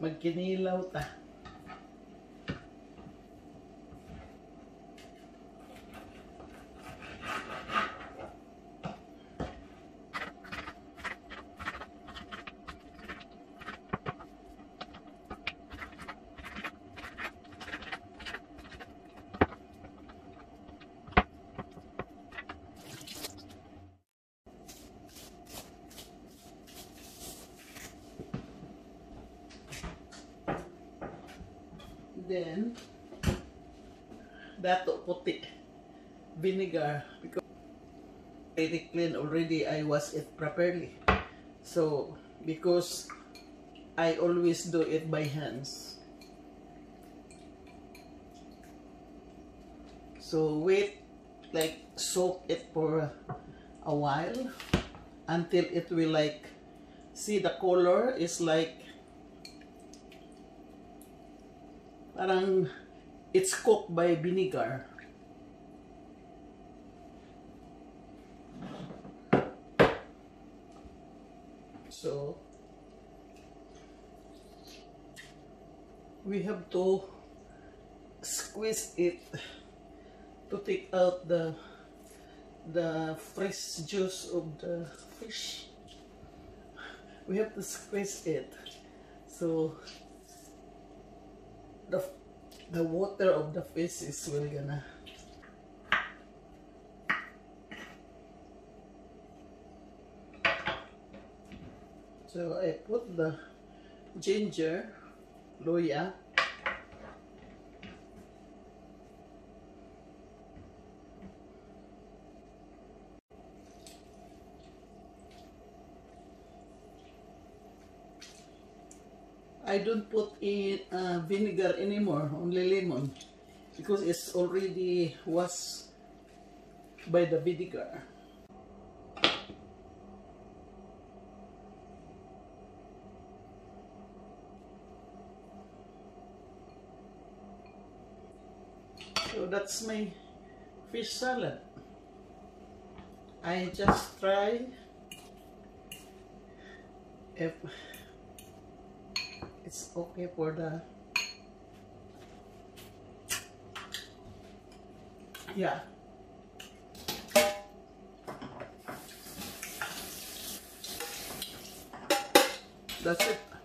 Magkinilaw ta. Then, Datu Puti vinegar because already clean already I wash it properly. So, because I always do it by hands. So, wait, like soak it for a while until it will like, see the color is like parang it's cooked by vinegar. So we have to squeeze it to take out the the fresh juice of the fish. We have to squeeze it. So the the water of the fish is really gonna. So I put the ginger luya I don't put in uh, vinegar anymore, only lemon. Because it's already washed by the vinegar. So that's my fish salad. I just try if it's okay for the yeah. That's it